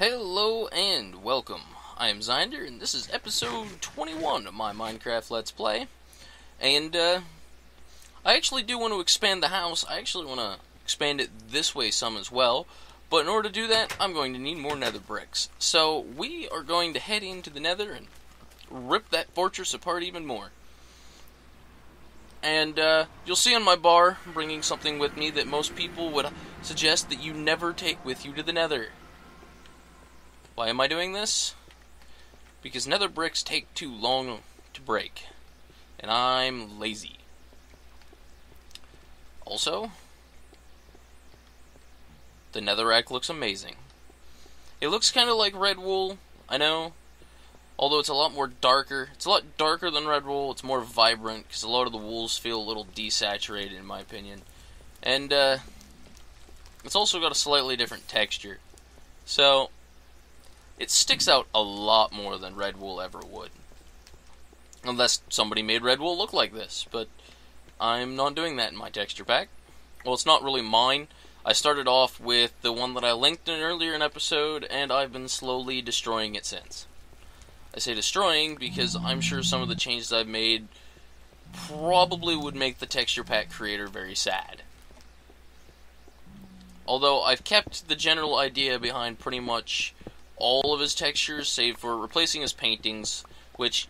Hello and welcome. I am Zeinder, and this is episode 21 of my Minecraft Let's Play. And, uh, I actually do want to expand the house. I actually want to expand it this way some as well. But in order to do that, I'm going to need more nether bricks. So, we are going to head into the nether and rip that fortress apart even more. And uh, you'll see on my bar, bringing something with me that most people would suggest that you never take with you to the nether. Why am I doing this? Because nether bricks take too long to break. And I'm lazy. Also, the netherrack looks amazing. It looks kind of like red wool, I know, although it's a lot more darker. It's a lot darker than red wool. It's more vibrant because a lot of the wools feel a little desaturated, in my opinion, and uh, it's also got a slightly different texture. So it sticks out a lot more than red wool ever would, unless somebody made red wool look like this. But I'm not doing that in my texture pack. Well, it's not really mine. I started off with the one that I linked in earlier in episode, and I've been slowly destroying it since. I say destroying because I'm sure some of the changes I've made probably would make the texture pack creator very sad. Although I've kept the general idea behind pretty much all of his textures, save for replacing his paintings, which,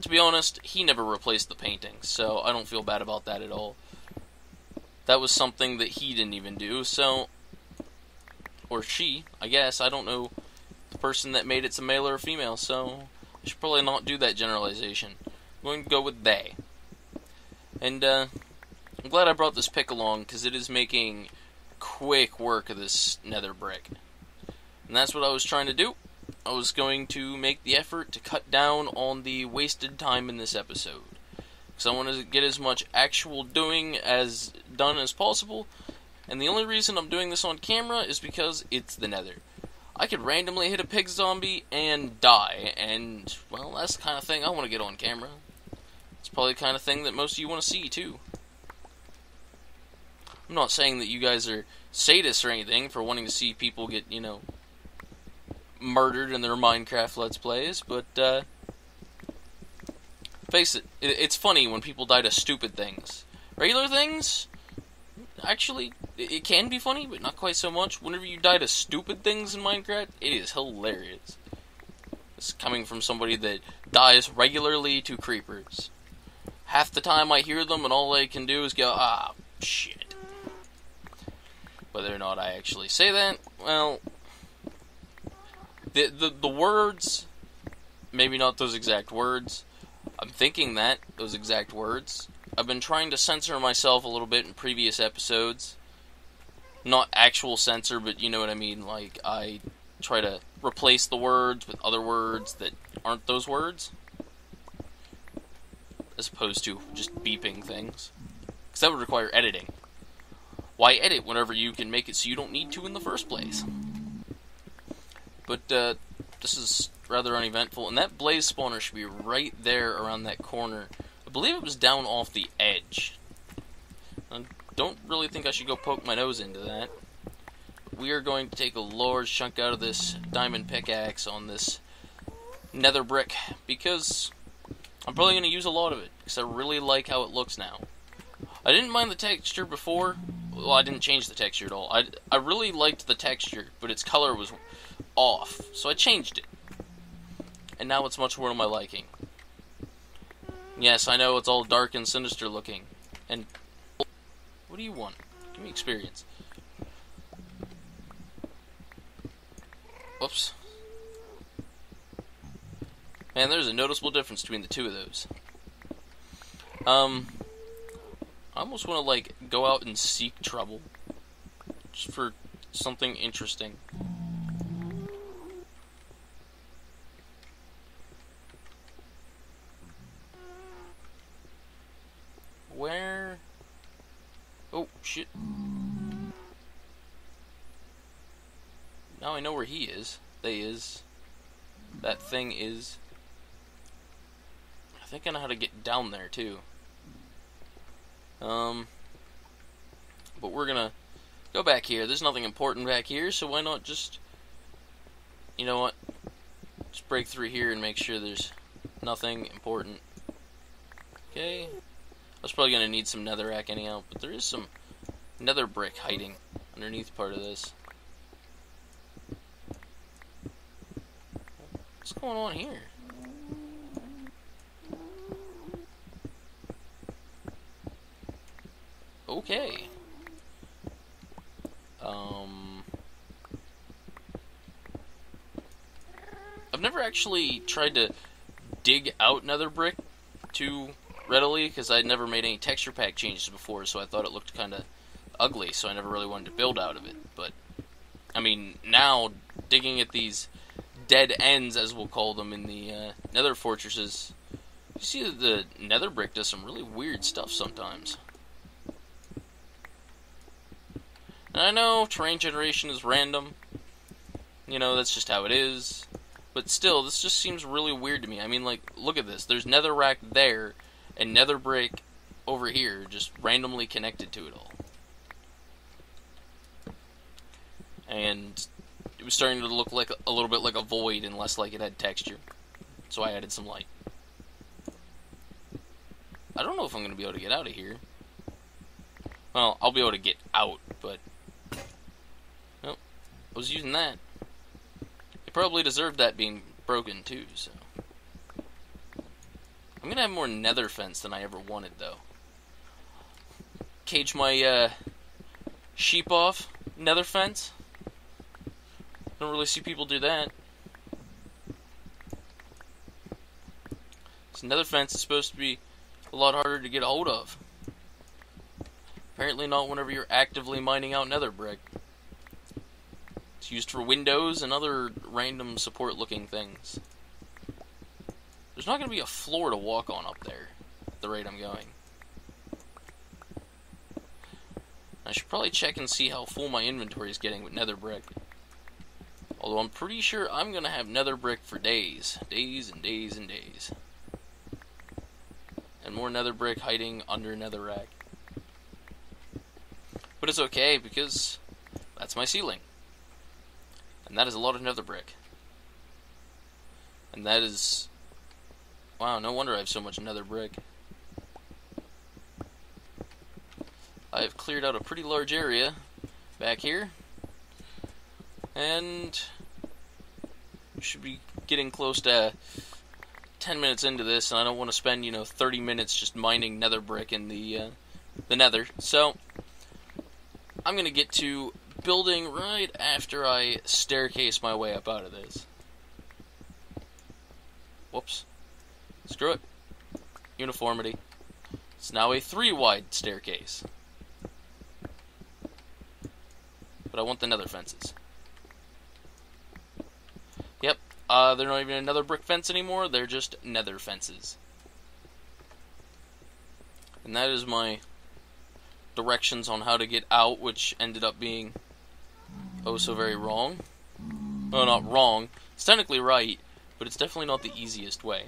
to be honest, he never replaced the paintings, so I don't feel bad about that at all. That was something that he didn't even do, so. Or she, I guess, I don't know the person that made it's a male or a female, so I should probably not do that generalization. I'm going to go with they. And uh, I'm glad I brought this pick along because it is making quick work of this nether brick. And that's what I was trying to do. I was going to make the effort to cut down on the wasted time in this episode. Because I want to get as much actual doing as done as possible. And the only reason I'm doing this on camera is because it's the nether. I could randomly hit a pig zombie and die, and, well, that's the kind of thing I want to get on camera. It's probably the kind of thing that most of you want to see, too. I'm not saying that you guys are sadists or anything for wanting to see people get, you know, murdered in their Minecraft Let's Plays, but, uh, face it, it's funny when people die to stupid things. Regular things, actually, it can be funny, but not quite so much. Whenever you die to stupid things in Minecraft, it is hilarious. It's coming from somebody that dies regularly to creepers. Half the time I hear them, and all I can do is go, ah, shit. Whether or not I actually say that, well, the the, the words, maybe not those exact words. I'm thinking that those exact words. I've been trying to censor myself a little bit in previous episodes. Not actual censor, but you know what I mean. Like, I try to replace the words with other words that aren't those words. As opposed to just beeping things. Because that would require editing. Why edit whenever you can make it so you don't need to in the first place? But, uh, this is rather uneventful. And that blaze spawner should be right there around that corner I believe it was down off the edge. I don't really think I should go poke my nose into that. We are going to take a large chunk out of this diamond pickaxe on this nether brick because I'm probably going to use a lot of it because I really like how it looks now. I didn't mind the texture before. Well, I didn't change the texture at all. I, I really liked the texture, but its color was off, so I changed it. And now it's much more to my liking. Yes, I know it's all dark and sinister looking. And what do you want? Give me experience. Whoops. Man, there's a noticeable difference between the two of those. Um, I almost want to, like, go out and seek trouble. Just for something interesting. Where? Oh, shit. Now I know where he is. They is. That thing is. I think I know how to get down there, too. Um. But we're gonna go back here. There's nothing important back here, so why not just you know what? Just break through here and make sure there's nothing important. Okay. I was probably to need some netherrack anyhow, but there is some nether brick hiding underneath part of this. What's going on here? Okay. Um... I've never actually tried to dig out a nether brick too readily because I'd never made any texture pack changes before, so I thought it looked kind of ugly, so I never really wanted to build out of it. But, I mean, now, digging at these dead ends, as we'll call them, in the uh, nether fortresses, you see the nether brick does some really weird stuff sometimes. And I know terrain generation is random. You know, that's just how it is. But still, this just seems really weird to me. I mean, like, look at this. There's netherrack there, and nether brick over here, just randomly connected to it all. And it was starting to look like a little bit like a void and less like it had texture. So I added some light. I don't know if I'm going to be able to get out of here. Well, I'll be able to get out, but... Nope. I was using that. It probably deserved that being broken, too, so... I'm gonna have more nether fence than I ever wanted, though. Cage my, uh, sheep off, nether fence. Don't really see people do that. This nether fence is supposed to be a lot harder to get a hold of. Apparently not whenever you're actively mining out nether brick. It's used for windows and other random support looking things. There's not going to be a floor to walk on up there at the rate I'm going. I should probably check and see how full my inventory is getting with nether brick. Although I'm pretty sure I'm going to have nether brick for days. Days and days and days. And more nether brick hiding under netherrack. But it's okay because that's my ceiling. And that is a lot of nether brick. And that is Wow, no wonder I have so much nether brick. I have cleared out a pretty large area back here. And should be getting close to 10 minutes into this, and I don't want to spend, you know, 30 minutes just mining nether brick in the, uh, the nether. So, I'm going to get to building right after I staircase my way up out of this. Whoops. Screw it. Uniformity. It's now a three wide staircase. But I want the nether fences. Yep, uh, they're not even a nether brick fence anymore, they're just nether fences. And that is my directions on how to get out, which ended up being oh so very wrong. Well, not wrong. It's technically right, but it's definitely not the easiest way.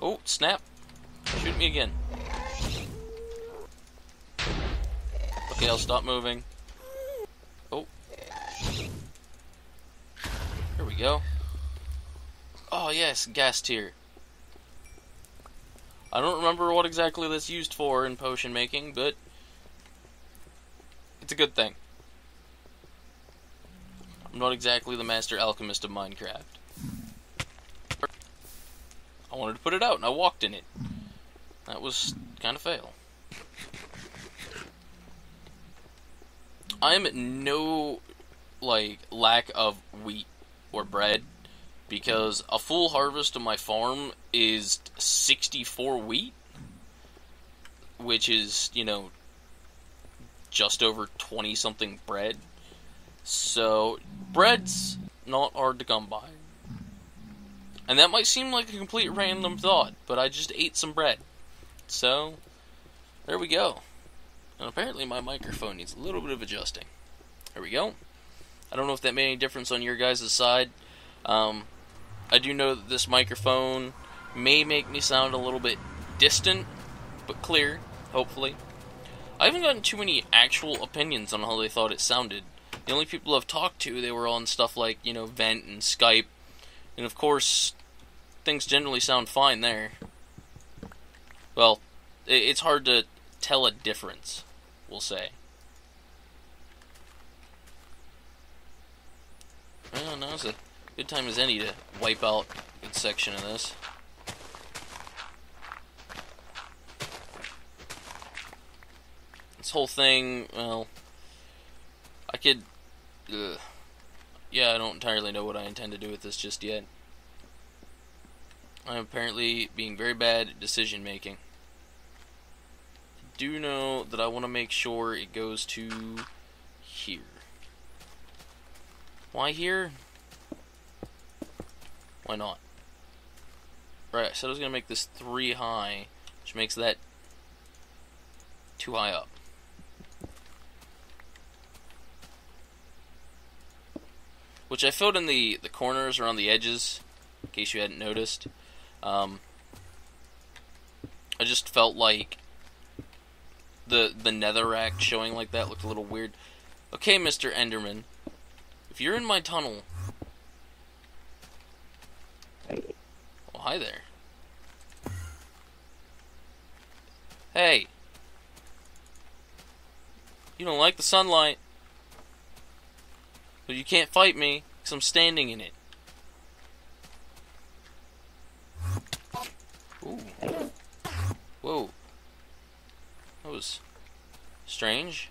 Oh, snap. Shoot me again. Okay, I'll stop moving. Oh. Here we go. Oh, yes, ghast tear. I don't remember what exactly that's used for in potion making, but it's a good thing. I'm not exactly the master alchemist of Minecraft. I wanted to put it out, and I walked in it. That was kind of fail. I'm at no like lack of wheat or bread because a full harvest of my farm is 64 wheat, which is, you know, just over 20 something bread. So, bread's not hard to come by. And that might seem like a complete random thought, but I just ate some bread. So, there we go. And apparently my microphone needs a little bit of adjusting. There we go. I don't know if that made any difference on your guys' side. Um, I do know that this microphone may make me sound a little bit distant, but clear, hopefully. I haven't gotten too many actual opinions on how they thought it sounded the only people I've talked to, they were on stuff like, you know, Vent and Skype. And of course, things generally sound fine there. Well, it's hard to tell a difference, we'll say. Well, now's a good time as any to wipe out a good section of this. This whole thing, well, I could Ugh. Yeah, I don't entirely know what I intend to do with this just yet. I'm apparently being very bad at decision making. I do know that I want to make sure it goes to here. Why here? Why not? Right, I said I was going to make this 3 high, which makes that too high up. which I filled in the, the corners around the edges, in case you hadn't noticed. Um, I just felt like the the netherrack showing like that looked a little weird. Okay, Mr. Enderman, if you're in my tunnel... Well, oh, hi there. Hey! You don't like the sunlight. But you can't fight me, because I'm standing in it. Ooh. Whoa. That was strange.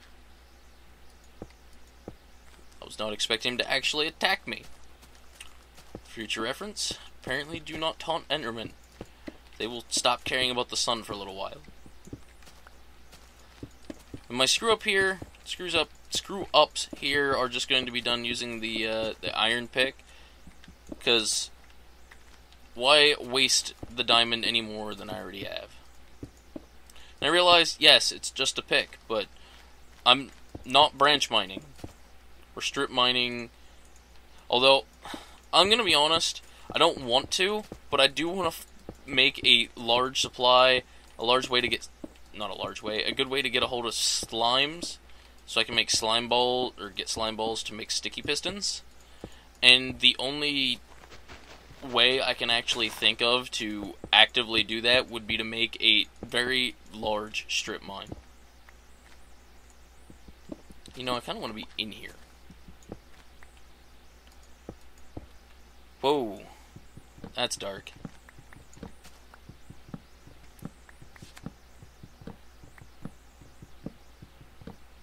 Was not expecting him to actually attack me. Future reference, apparently do not taunt Endermen. They will stop caring about the sun for a little while. And my screw up here screws up screw ups here are just going to be done using the uh, the iron pick because why waste the diamond any more than I already have? And I realize, yes, it's just a pick, but I'm not branch mining or strip mining. Although I'm gonna be honest, I don't want to, but I do want to make a large supply, a large way to get, not a large way, a good way to get a hold of slimes so I can make slime ball or get slime balls to make sticky pistons. And the only way I can actually think of to actively do that would be to make a very large strip mine. You know, I kind of want to be in here. Whoa. That's dark.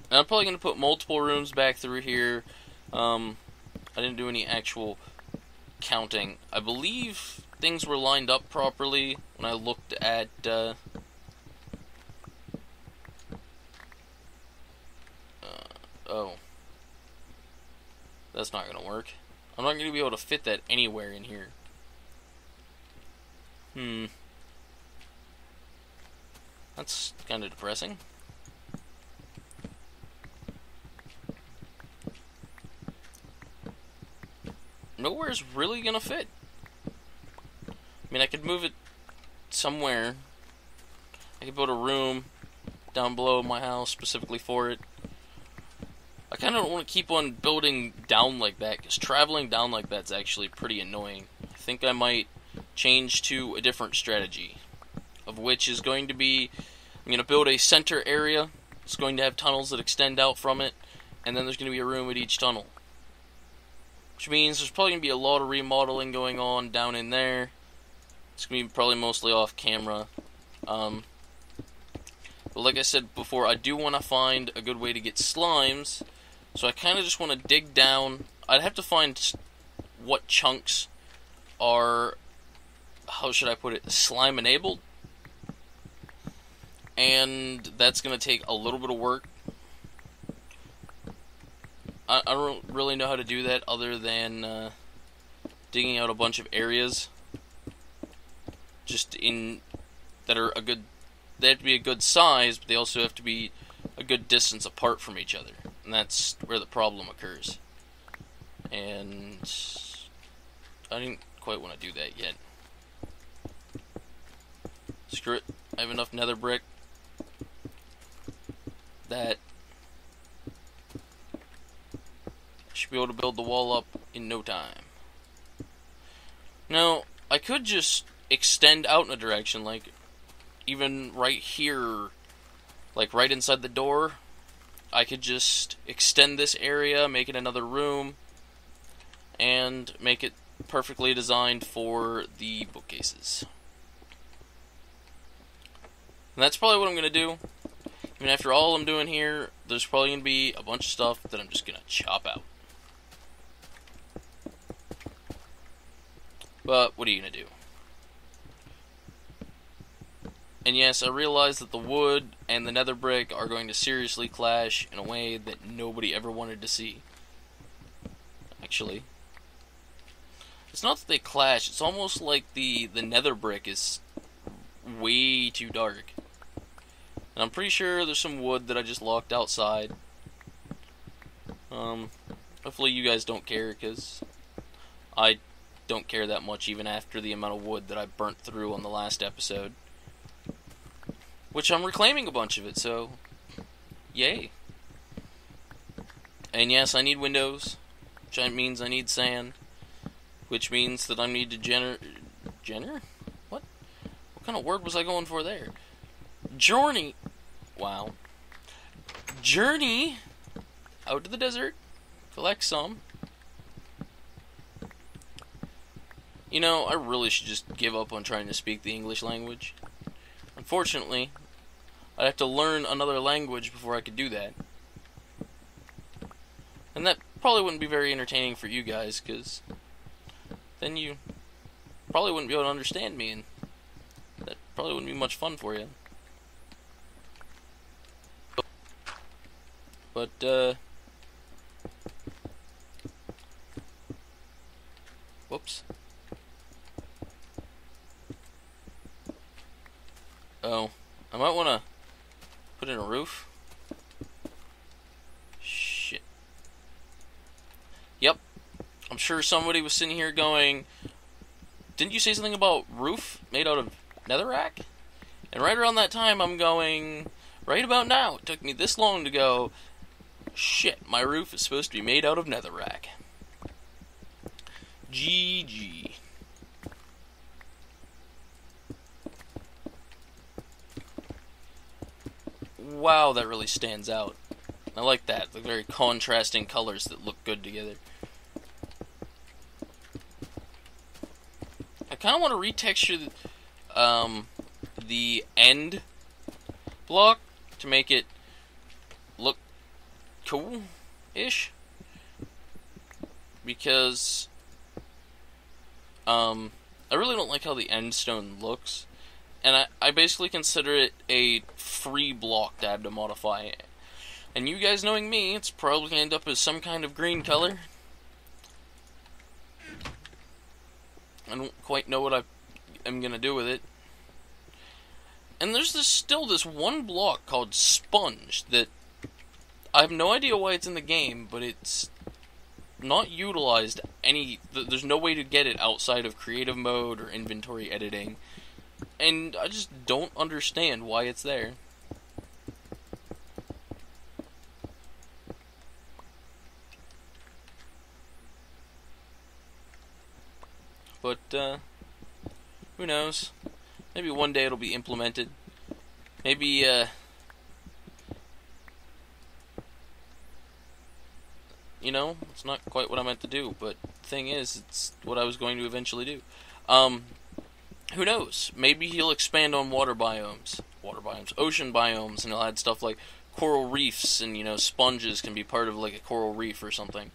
And I'm probably going to put multiple rooms back through here. Um, I didn't do any actual counting. I believe things were lined up properly when I looked at... Uh, uh, oh. That's not going to work. I'm not going to be able to fit that anywhere in here. Hmm. That's kind of depressing. nowhere's really gonna fit. I mean, I could move it somewhere. I could build a room down below my house specifically for it. I kind of don't want to keep on building down like that because traveling down like that's actually pretty annoying. I think I might change to a different strategy, of which is going to be I'm going to build a center area. It's going to have tunnels that extend out from it, and then there's going to be a room at each tunnel. Which means there's probably going to be a lot of remodeling going on down in there. It's going to be probably mostly off camera. Um, but like I said before, I do want to find a good way to get slimes. So I kind of just want to dig down. I'd have to find what chunks are, how should I put it, slime enabled. And that's going to take a little bit of work I, I don't really know how to do that other than uh, digging out a bunch of areas just in that are a good they have to be a good size but they also have to be a good distance apart from each other and that's where the problem occurs and I didn't quite want to do that yet screw it I have enough nether brick that I should be able to build the wall up in no time. Now, I could just extend out in a direction, like even right here, like right inside the door. I could just extend this area, make it another room, and make it perfectly designed for the bookcases. And that's probably what I'm going to do. I mean, after all I'm doing here, there's probably going to be a bunch of stuff that I'm just going to chop out. But, what are you going to do? And yes, I realize that the wood and the nether brick are going to seriously clash in a way that nobody ever wanted to see. Actually. It's not that they clash, it's almost like the, the nether brick is way too dark. And I'm pretty sure there's some wood that I just locked outside. Um, hopefully you guys don't care, because I don't care that much even after the amount of wood that I burnt through on the last episode. Which I'm reclaiming a bunch of it, so yay. And yes, I need windows, which means I need sand, which means that I need to gener... Gener? What? What kind of word was I going for there? Journey. Wow. Journey out to the desert, collect some. You know, I really should just give up on trying to speak the English language. Unfortunately, I'd have to learn another language before I could do that. And that probably wouldn't be very entertaining for you guys, because then you probably wouldn't be able to understand me, and that probably wouldn't be much fun for you. But, uh... Whoops. Oh. I might want to put in a roof. Shit. Yep. I'm sure somebody was sitting here going, Didn't you say something about roof made out of netherrack? And right around that time, I'm going, Right about now, it took me this long to go, Shit, my roof is supposed to be made out of netherrack. GG. Wow, that really stands out. I like that. The very contrasting colors that look good together. I kind of want to retexture the, um, the end block to make it look cool-ish. Because, um, I really don't like how the end stone looks and I, I basically consider it a free block to add to modify it. And you guys knowing me, it's probably going to end up as some kind of green color. I don't quite know what I am going to do with it. And there's this still this one block called Sponge that I have no idea why it's in the game, but it's not utilized any. There's no way to get it outside of creative mode or inventory editing and I just don't understand why it's there. But, uh, who knows? Maybe one day it'll be implemented. Maybe, uh, you know, it's not quite what I meant to do, but thing is, it's what I was going to eventually do. Um, who knows? Maybe he'll expand on water biomes, water biomes, ocean biomes, and he'll add stuff like coral reefs and you know sponges can be part of like a coral reef or something.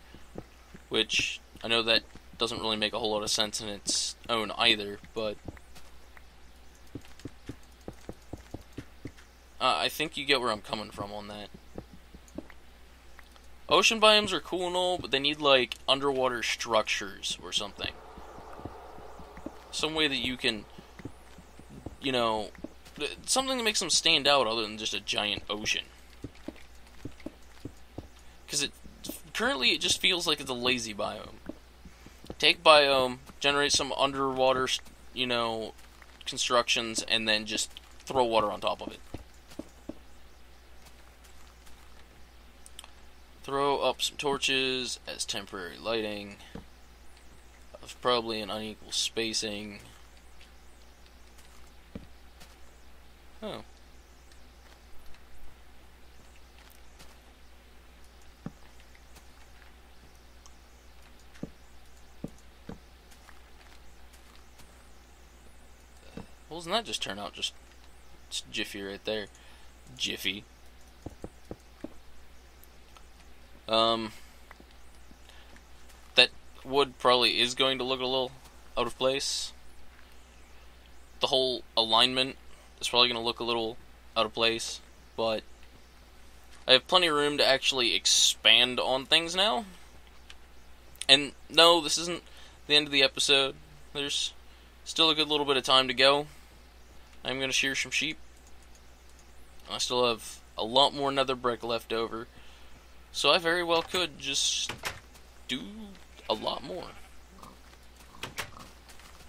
Which I know that doesn't really make a whole lot of sense in its own either, but uh, I think you get where I'm coming from on that. Ocean biomes are cool and all, but they need like underwater structures or something some way that you can, you know, something that makes them stand out other than just a giant ocean. Because it currently it just feels like it's a lazy biome. Take biome, generate some underwater, you know, constructions, and then just throw water on top of it. Throw up some torches as temporary lighting probably an unequal spacing. Oh. Well, doesn't that just turn out just, just Jiffy right there? Jiffy. Um, probably is going to look a little out of place. The whole alignment is probably going to look a little out of place, but I have plenty of room to actually expand on things now. And no, this isn't the end of the episode. There's still a good little bit of time to go. I'm going to shear some sheep. I still have a lot more nether brick left over. So I very well could just do a lot more.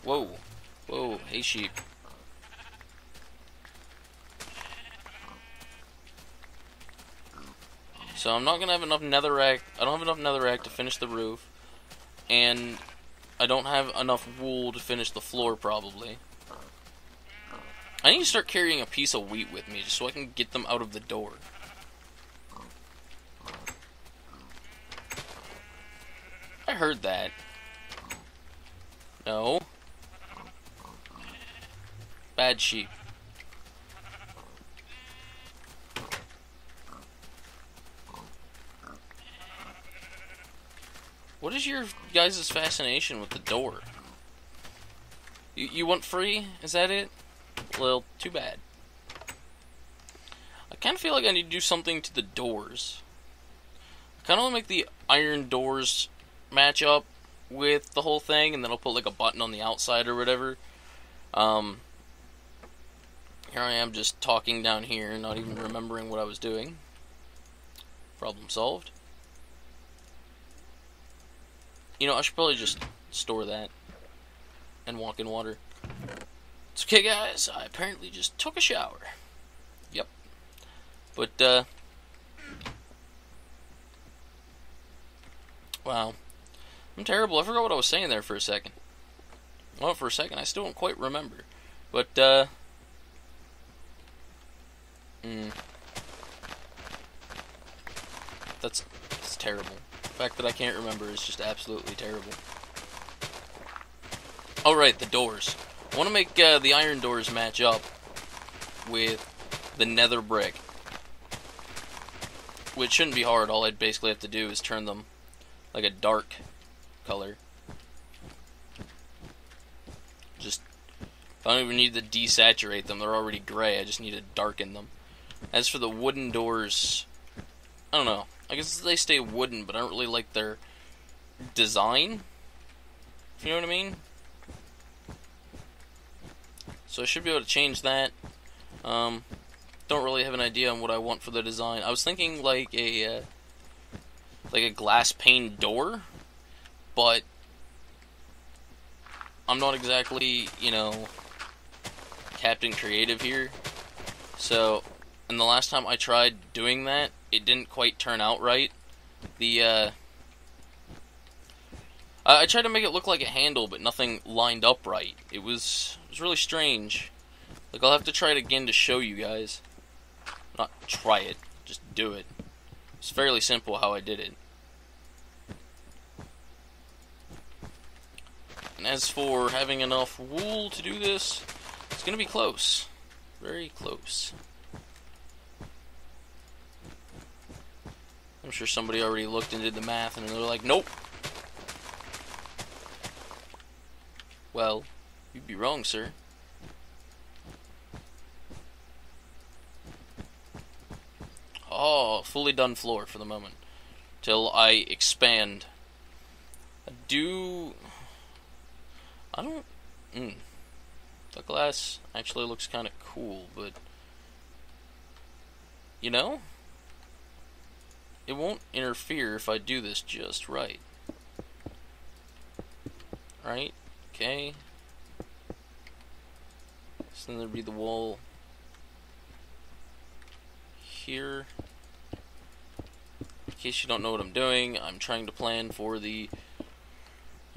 Whoa. Whoa. Hey, sheep. So I'm not to have enough netherrack. I don't have enough netherrack to finish the roof. And I don't have enough wool to finish the floor, probably. I need to start carrying a piece of wheat with me just so I can get them out of the door. I heard that. No. Bad sheep. What is your guys' fascination with the door? You, you want free? Is that it? Well, too bad. I kind of feel like I need to do something to the doors. I kind of want to make the iron doors match up with the whole thing, and then I'll put like a button on the outside or whatever. Um, here I am just talking down here, not even remembering what I was doing. Problem solved. You know, I should probably just store that and walk in water. It's okay, guys. I apparently just took a shower. Yep. But, uh. Wow. I'm terrible. I forgot what I was saying there for a second. Well, for a second, I still don't quite remember. But, uh. Mm, that's, that's terrible. The fact that I can't remember is just absolutely terrible. Alright, oh, the doors. I want to make uh, the iron doors match up with the nether brick. Which shouldn't be hard. All I'd basically have to do is turn them like a dark color. Just, I don't even need to desaturate them, they're already gray, I just need to darken them. As for the wooden doors, I don't know. I guess they stay wooden, but I don't really like their design. You know what I mean? So I should be able to change that. Um, don't really have an idea on what I want for the design. I was thinking like a uh, like a glass pane door, but I'm not exactly, you know, Captain Creative here. So, and the last time I tried doing that, it didn't quite turn out right. The, uh, I tried to make it look like a handle, but nothing lined up right. It was, it was really strange. Like, I'll have to try it again to show you guys. Not try it, just do it. It's fairly simple how I did it. And as for having enough wool to do this, it's going to be close. Very close. I'm sure somebody already looked and did the math and they're like, nope. Well, you'd be wrong, sir. Oh, fully done floor for the moment. Till I expand. I do... I don't... Mm, the glass actually looks kind of cool, but... You know? It won't interfere if I do this just right. Right? Okay. So then there'd be the wall here. In case you don't know what I'm doing, I'm trying to plan for the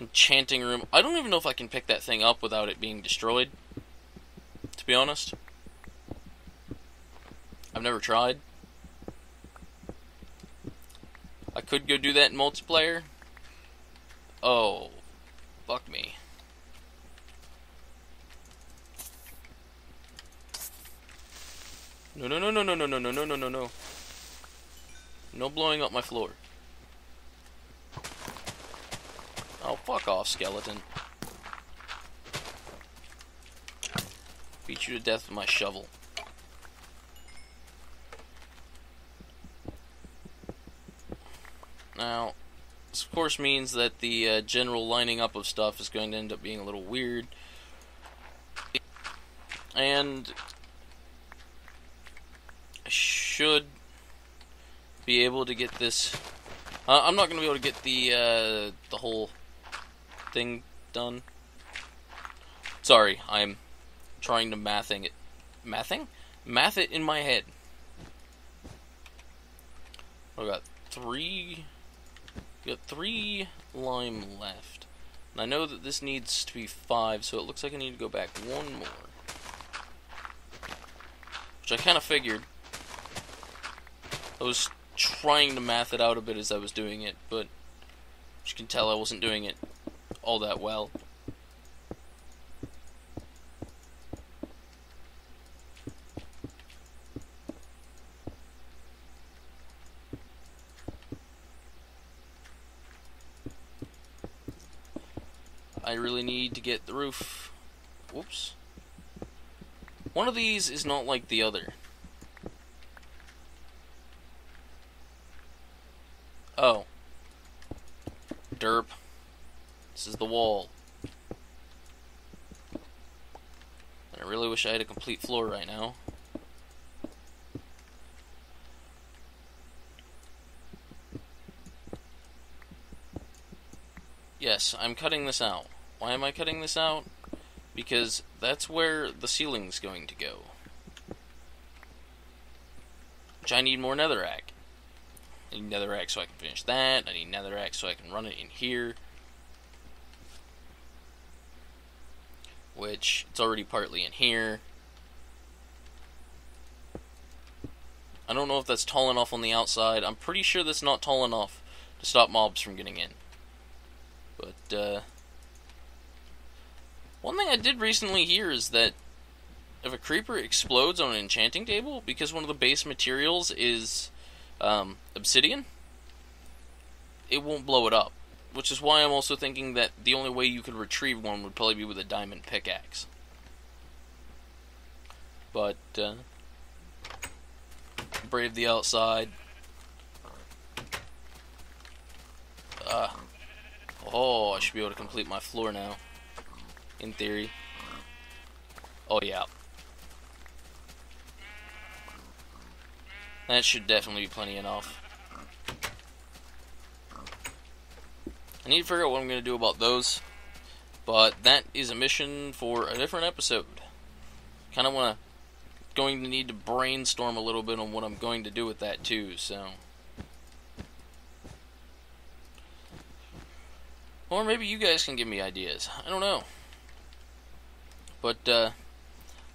enchanting room. I don't even know if I can pick that thing up without it being destroyed. To be honest. I've never tried. I could go do that in multiplayer. Oh, fuck me. No, no, no, no, no, no, no, no, no, no, no, no. No blowing up my floor. Oh, fuck off, skeleton. Beat you to death with my shovel. Now, this of course means that the uh, general lining up of stuff is going to end up being a little weird. And I should be able to get this. Uh, I'm not going to be able to get the uh, the whole thing done. Sorry, I'm trying to mathing it. Mathing? Math it in my head. I've got three got three lime left. And I know that this needs to be five, so it looks like I need to go back one more. Which I kind of figured. I was trying to math it out a bit as I was doing it, but you can tell I wasn't doing it all that well. I really need to get the roof. Whoops. One of these is not like the other. Oh. Derp. This is the wall. I really wish I had a complete floor right now. Yes, I'm cutting this out. Why am I cutting this out? Because that's where the ceiling's going to go. Which I need more netherrack. I need netherrack so I can finish that. I need netherrack so I can run it in here. Which, it's already partly in here. I don't know if that's tall enough on the outside. I'm pretty sure that's not tall enough to stop mobs from getting in. But, uh, one thing I did recently hear is that if a creeper explodes on an enchanting table, because one of the base materials is um, obsidian, it won't blow it up. Which is why I'm also thinking that the only way you could retrieve one would probably be with a diamond pickaxe. But, uh, brave the outside. Uh, oh, I should be able to complete my floor now in theory. Oh, yeah. That should definitely be plenty enough. I need to figure out what I'm going to do about those. But that is a mission for a different episode. Kind of want to going to need to brainstorm a little bit on what I'm going to do with that too, so or maybe you guys can give me ideas. I don't know. But uh,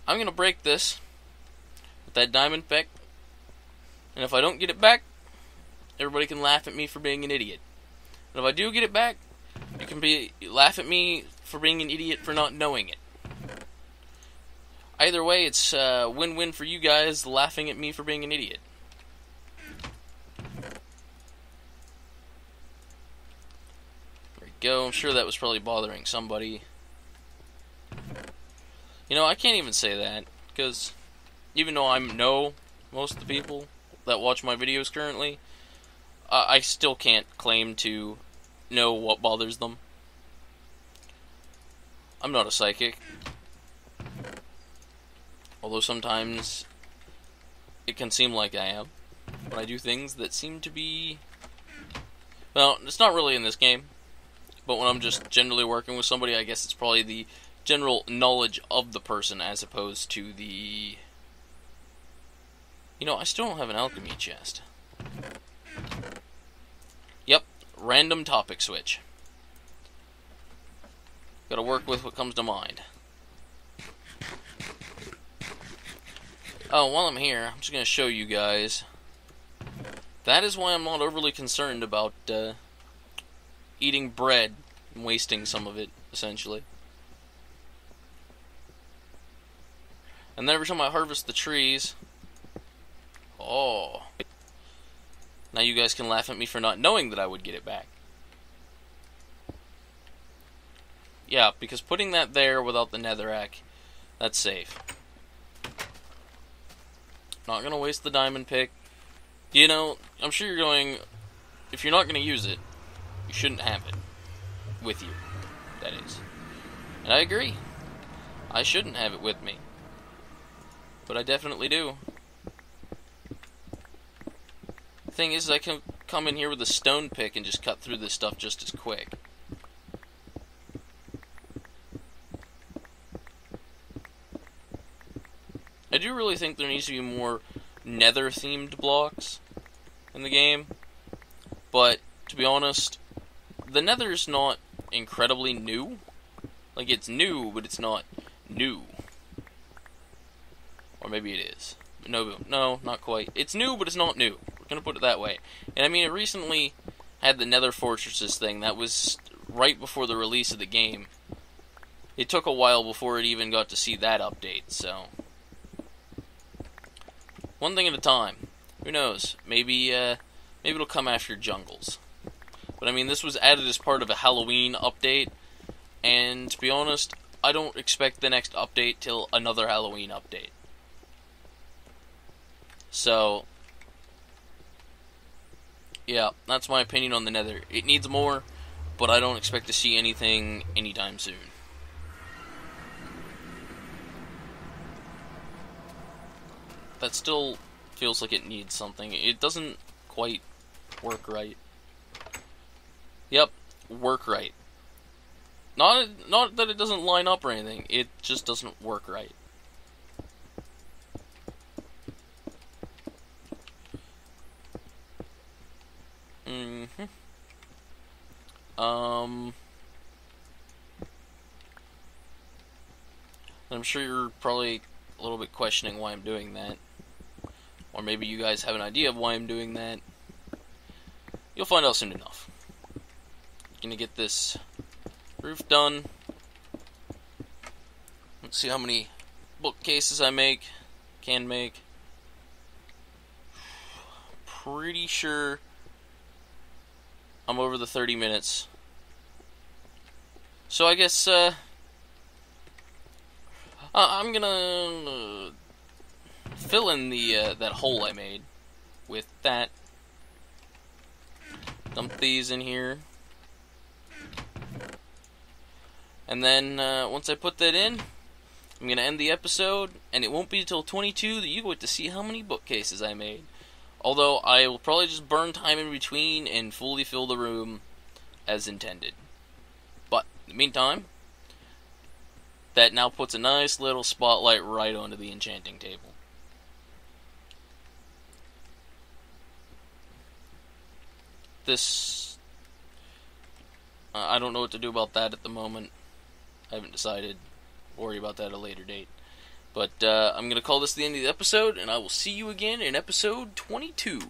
I'm going to break this with that diamond pick. And if I don't get it back, everybody can laugh at me for being an idiot. And if I do get it back, you can be laugh at me for being an idiot for not knowing it. Either way, it's uh, win-win for you guys laughing at me for being an idiot. There we go. I'm sure that was probably bothering somebody. You know, I can't even say that because even though I know most of the people that watch my videos currently, uh, I still can't claim to know what bothers them. I'm not a psychic. Although sometimes it can seem like I am. When I do things that seem to be. Well, it's not really in this game. But when I'm just generally working with somebody, I guess it's probably the general knowledge of the person as opposed to the. You know, I still don't have an alchemy chest. Random topic switch. Gotta work with what comes to mind. Oh, while I'm here, I'm just gonna show you guys. That is why I'm not overly concerned about uh, eating bread and wasting some of it, essentially. And then every time I harvest the trees, oh, now you guys can laugh at me for not knowing that I would get it back. Yeah, because putting that there without the netherrack, that's safe. Not gonna waste the diamond pick. You know, I'm sure you're going, if you're not gonna use it, you shouldn't have it with you. That is. And I agree. I shouldn't have it with me. But I definitely do. The thing is, I can come in here with a stone pick and just cut through this stuff just as quick. I do really think there needs to be more nether themed blocks in the game. But to be honest, the nether's not incredibly new. Like it's new, but it's not new. Or maybe it is. No, no, not quite. It's new, but it's not new. Gonna put it that way. And I mean, it recently had the Nether Fortresses thing. That was right before the release of the game. It took a while before it even got to see that update. So, one thing at a time. Who knows? Maybe, uh, maybe it'll come after jungles. But I mean, this was added as part of a Halloween update, and to be honest, I don't expect the next update till another Halloween update. So, yeah, that's my opinion on the Nether. It needs more, but I don't expect to see anything anytime soon. That still feels like it needs something. It doesn't quite work right. Yep, work right. Not not that it doesn't line up or anything. It just doesn't work right. Mm-hmm. Um. I'm sure you're probably a little bit questioning why I'm doing that. Or maybe you guys have an idea of why I'm doing that. You'll find out soon enough. Gonna get this roof done. Let's see how many bookcases I make, can make. Pretty sure I'm over the 30 minutes. So I guess uh, I'm gonna uh, fill in the uh, that hole I made with that. Dump these in here. And then uh, once I put that in, I'm to end the episode, and it won't be until 22 that you get to see how many bookcases I made. Although I will probably just burn time in between and fully fill the room as intended. But in the meantime, that now puts a nice little spotlight right onto the enchanting table. This. Uh, I don't know what to do about that at the moment. I haven't decided. Worry about that at a later date. But uh, I'm going to call this the end of the episode, and I will see you again in episode 22.